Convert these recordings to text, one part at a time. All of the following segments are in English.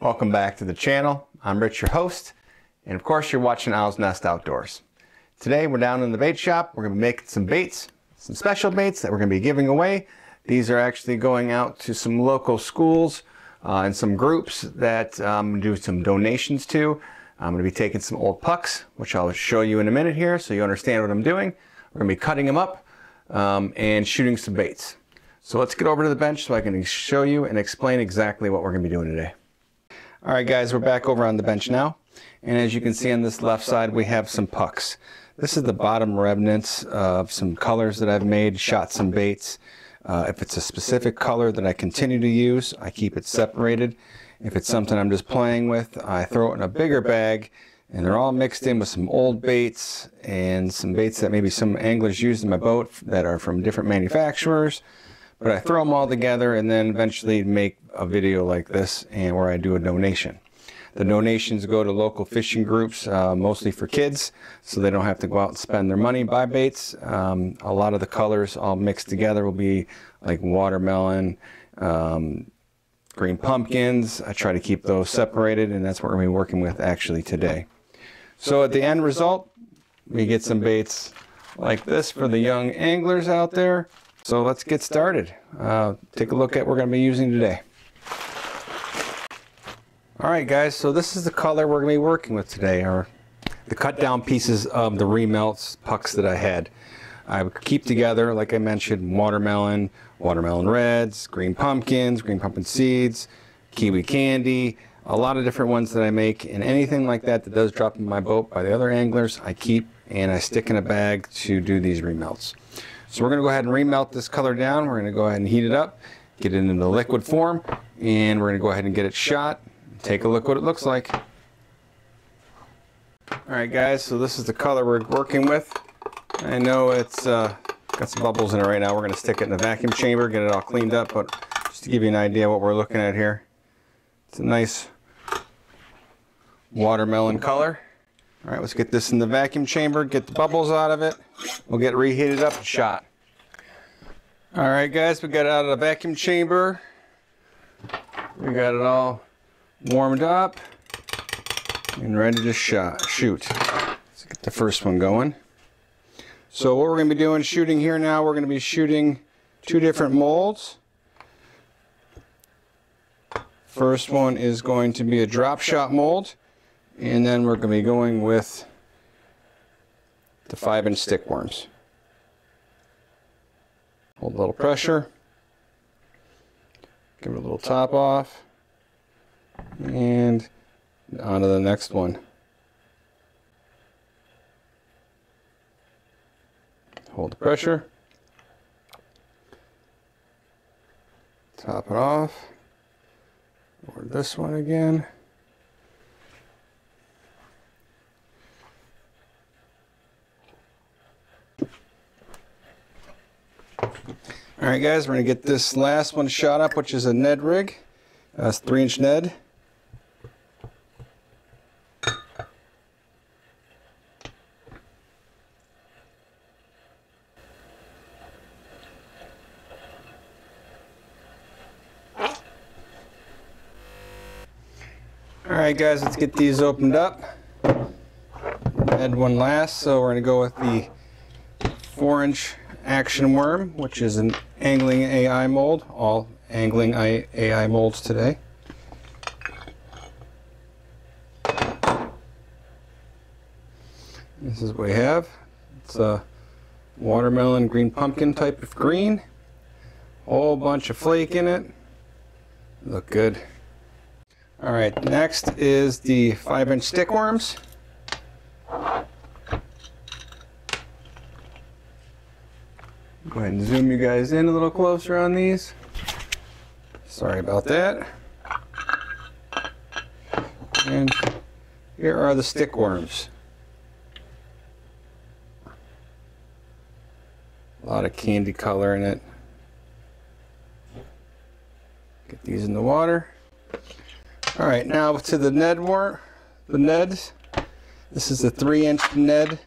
Welcome back to the channel. I'm Rich, your host, and of course you're watching Owl's Nest Outdoors. Today we're down in the bait shop. We're going to be making some baits, some special baits that we're going to be giving away. These are actually going out to some local schools uh, and some groups that I'm um, do some donations to. I'm going to be taking some old pucks, which I'll show you in a minute here so you understand what I'm doing. We're going to be cutting them up um, and shooting some baits. So let's get over to the bench so I can show you and explain exactly what we're going to be doing today. All right, guys, we're back over on the bench now. And as you can see on this left side, we have some pucks. This is the bottom remnants of some colors that I've made, shot some baits. Uh, if it's a specific color that I continue to use, I keep it separated. If it's something I'm just playing with, I throw it in a bigger bag and they're all mixed in with some old baits and some baits that maybe some anglers use in my boat that are from different manufacturers. But I throw them all together and then eventually make a video like this and where I do a donation. The donations go to local fishing groups, uh, mostly for kids, so they don't have to go out and spend their money buy baits. Um, a lot of the colors all mixed together will be like watermelon, um, green pumpkins. I try to keep those separated, and that's what we're going to be working with actually today. So at the end result, we get some baits like this for the young anglers out there. So let's get started. Uh, take a look at what we're going to be using today. Alright guys, so this is the color we're going to be working with today, or the cut down pieces of the remelts pucks that I had. I would keep together, like I mentioned, watermelon, watermelon reds, green pumpkins, green pumpkin seeds, kiwi candy, a lot of different ones that I make, and anything like that that does drop in my boat by the other anglers, I keep and I stick in a bag to do these remelts. So we're going to go ahead and remelt this color down. We're going to go ahead and heat it up, get it into liquid form, and we're going to go ahead and get it shot. Take a look what it looks like. Alright guys, so this is the color we're working with. I know it's uh, got some bubbles in it right now. We're going to stick it in the vacuum chamber, get it all cleaned up, but just to give you an idea what we're looking at here. It's a nice watermelon color. All right, let's get this in the vacuum chamber, get the bubbles out of it. We'll get reheated up and shot. All right, guys, we got it out of the vacuum chamber. We got it all warmed up and ready to shot, shoot. Let's get the first one going. So what we're to be doing shooting here now, we're to be shooting two different molds. First one is going to be a drop shot mold. And then we're going to be going with the 5 inch stick worms. Hold a little pressure. Give it a little top off. And on to the next one. Hold the pressure. Top it off. Or this one again. All right, guys, we're going to get this last one shot up, which is a Ned rig. Uh, it's 3 inch Ned. All right, guys, let's get these opened up. Add one last, so we're going to go with the 4 inch Action Worm, which is an angling AI mold, all angling AI molds today. This is what we have. It's a watermelon green pumpkin type of green. Whole bunch of flake in it. Look good. All right, next is the five inch stick Go ahead and zoom you guys in a little closer on these. Sorry about that. And here are the stick worms. A lot of candy color in it. Get these in the water. All right, now to the Ned worm, the Neds. This is a three inch Ned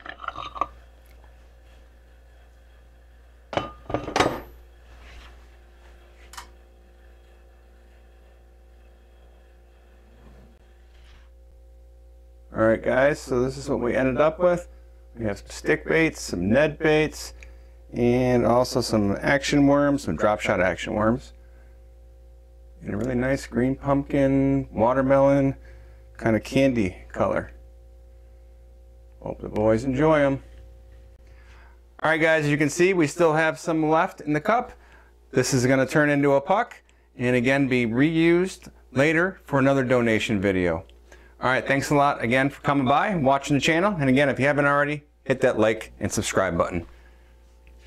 All right, guys, so this is what we ended up with. We have some stick baits, some Ned baits, and also some action worms, some drop shot action worms. And a really nice green pumpkin, watermelon, kind of candy color. Hope the boys enjoy them. All right, guys, as you can see, we still have some left in the cup. This is gonna turn into a puck and again be reused later for another donation video. All right, thanks a lot again for coming by, watching the channel. And again, if you haven't already, hit that like and subscribe button.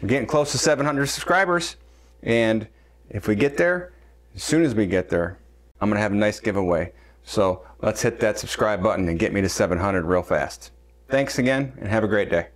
We're getting close to 700 subscribers. And if we get there, as soon as we get there, I'm going to have a nice giveaway. So let's hit that subscribe button and get me to 700 real fast. Thanks again and have a great day.